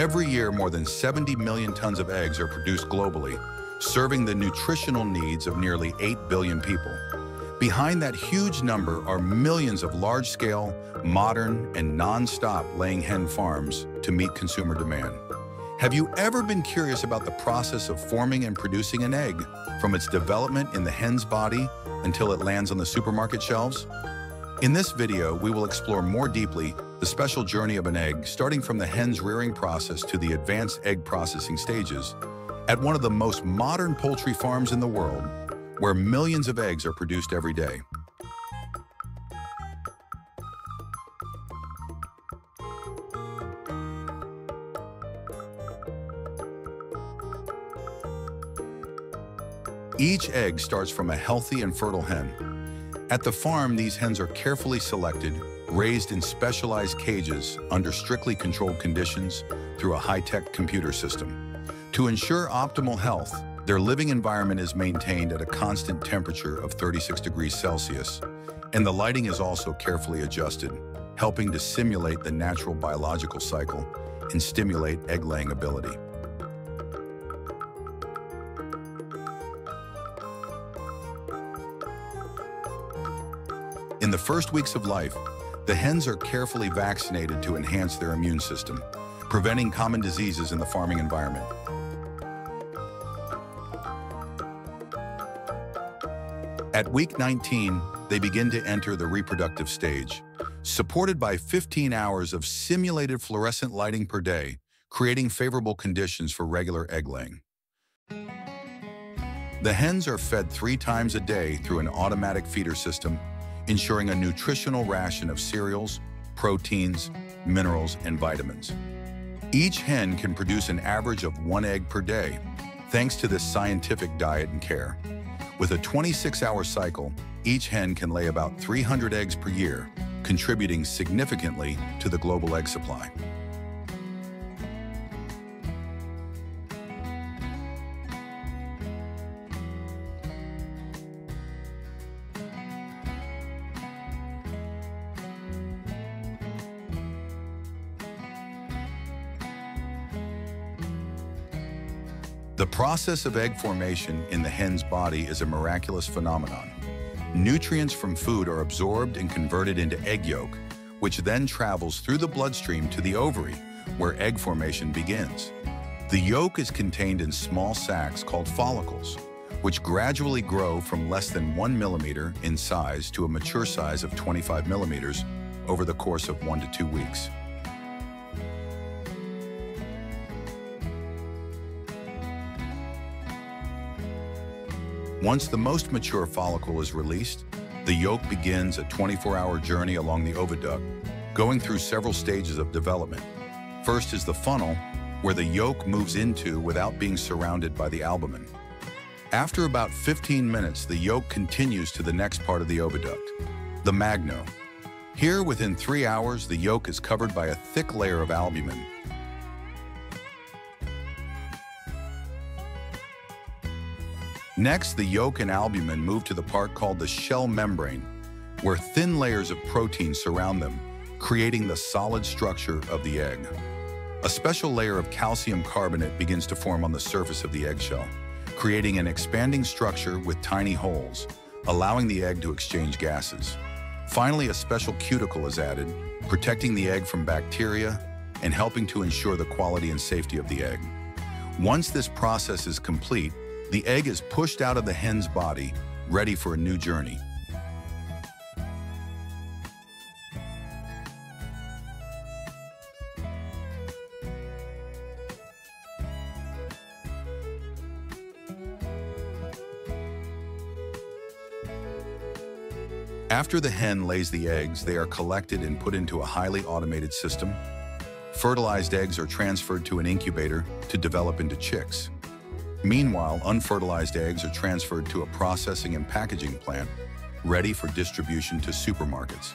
Every year, more than 70 million tons of eggs are produced globally, serving the nutritional needs of nearly 8 billion people. Behind that huge number are millions of large-scale, modern, and non-stop laying hen farms to meet consumer demand. Have you ever been curious about the process of forming and producing an egg, from its development in the hen's body until it lands on the supermarket shelves? In this video, we will explore more deeply the special journey of an egg, starting from the hen's rearing process to the advanced egg processing stages, at one of the most modern poultry farms in the world, where millions of eggs are produced every day. Each egg starts from a healthy and fertile hen. At the farm, these hens are carefully selected, raised in specialized cages under strictly controlled conditions through a high-tech computer system. To ensure optimal health, their living environment is maintained at a constant temperature of 36 degrees Celsius, and the lighting is also carefully adjusted, helping to simulate the natural biological cycle and stimulate egg-laying ability. In the first weeks of life, the hens are carefully vaccinated to enhance their immune system, preventing common diseases in the farming environment. At week 19, they begin to enter the reproductive stage, supported by 15 hours of simulated fluorescent lighting per day, creating favorable conditions for regular egg laying. The hens are fed three times a day through an automatic feeder system ensuring a nutritional ration of cereals, proteins, minerals, and vitamins. Each hen can produce an average of one egg per day, thanks to this scientific diet and care. With a 26-hour cycle, each hen can lay about 300 eggs per year, contributing significantly to the global egg supply. The process of egg formation in the hen's body is a miraculous phenomenon. Nutrients from food are absorbed and converted into egg yolk, which then travels through the bloodstream to the ovary, where egg formation begins. The yolk is contained in small sacs called follicles, which gradually grow from less than one millimeter in size to a mature size of 25 millimeters over the course of one to two weeks. Once the most mature follicle is released, the yolk begins a 24-hour journey along the oviduct, going through several stages of development. First is the funnel, where the yolk moves into without being surrounded by the albumen. After about 15 minutes, the yolk continues to the next part of the oviduct, the magnum. Here, within three hours, the yolk is covered by a thick layer of albumin, Next, the yolk and albumin move to the part called the shell membrane, where thin layers of protein surround them, creating the solid structure of the egg. A special layer of calcium carbonate begins to form on the surface of the eggshell, creating an expanding structure with tiny holes, allowing the egg to exchange gases. Finally, a special cuticle is added, protecting the egg from bacteria and helping to ensure the quality and safety of the egg. Once this process is complete, the egg is pushed out of the hen's body, ready for a new journey. After the hen lays the eggs, they are collected and put into a highly automated system. Fertilized eggs are transferred to an incubator to develop into chicks. Meanwhile, unfertilized eggs are transferred to a processing and packaging plant, ready for distribution to supermarkets.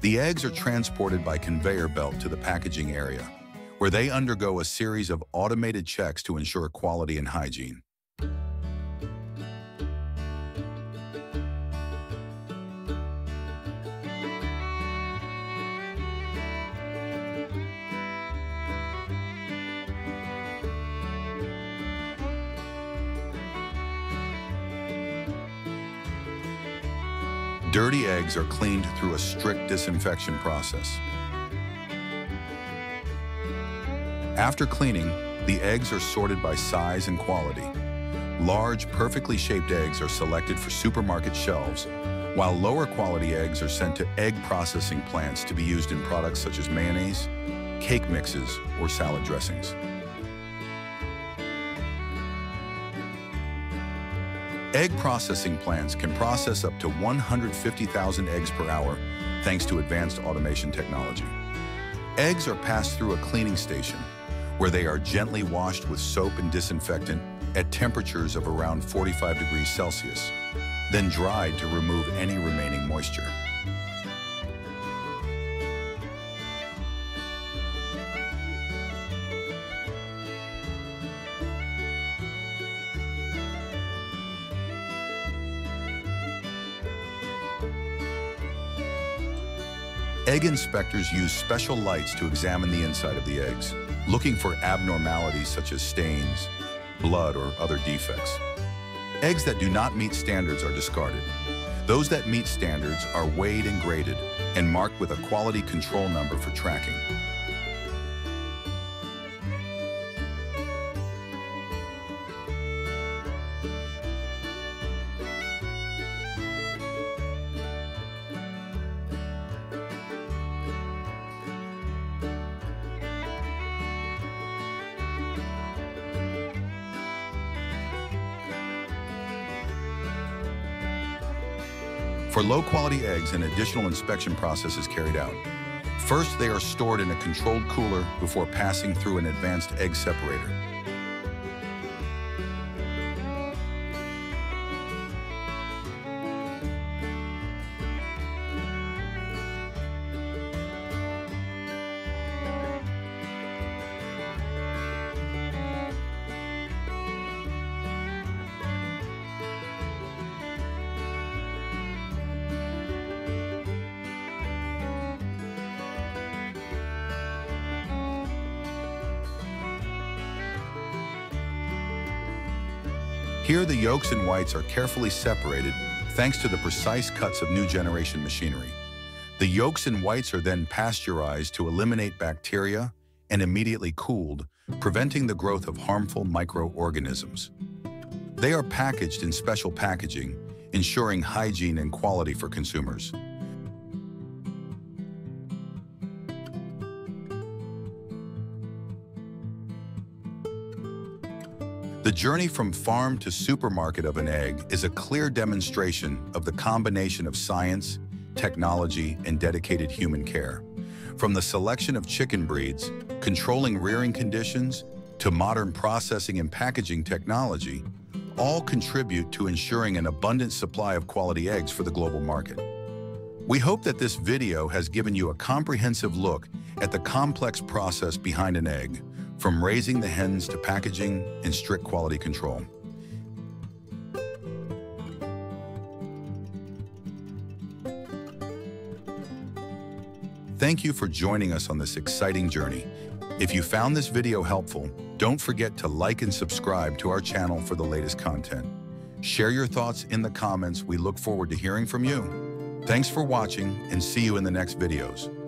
The eggs are transported by conveyor belt to the packaging area, where they undergo a series of automated checks to ensure quality and hygiene. Dirty eggs are cleaned through a strict disinfection process. After cleaning, the eggs are sorted by size and quality. Large, perfectly shaped eggs are selected for supermarket shelves, while lower quality eggs are sent to egg processing plants to be used in products such as mayonnaise, cake mixes, or salad dressings. Egg processing plants can process up to 150,000 eggs per hour thanks to advanced automation technology. Eggs are passed through a cleaning station where they are gently washed with soap and disinfectant at temperatures of around 45 degrees Celsius, then dried to remove any remaining moisture. Egg inspectors use special lights to examine the inside of the eggs, looking for abnormalities such as stains, blood, or other defects. Eggs that do not meet standards are discarded. Those that meet standards are weighed and graded and marked with a quality control number for tracking. For low-quality eggs, an additional inspection process is carried out. First, they are stored in a controlled cooler before passing through an advanced egg separator. Here, the yolks and whites are carefully separated thanks to the precise cuts of new generation machinery. The yolks and whites are then pasteurized to eliminate bacteria and immediately cooled, preventing the growth of harmful microorganisms. They are packaged in special packaging, ensuring hygiene and quality for consumers. The journey from farm to supermarket of an egg is a clear demonstration of the combination of science, technology, and dedicated human care. From the selection of chicken breeds, controlling rearing conditions, to modern processing and packaging technology, all contribute to ensuring an abundant supply of quality eggs for the global market. We hope that this video has given you a comprehensive look at the complex process behind an egg, from raising the hens to packaging and strict quality control. Thank you for joining us on this exciting journey. If you found this video helpful, don't forget to like and subscribe to our channel for the latest content. Share your thoughts in the comments. We look forward to hearing from you. Thanks for watching and see you in the next videos.